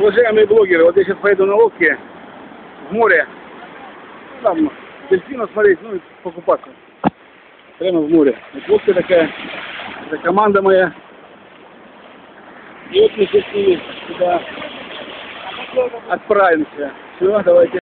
уважаемые блогеры, вот я сейчас поеду на лодке в море, ну, там дельфина смотреть, ну и покупаться. Прямо в море. Вот лодка такая, это команда моя. И вот мы сейчас с ними сюда отправимся. Все, давайте.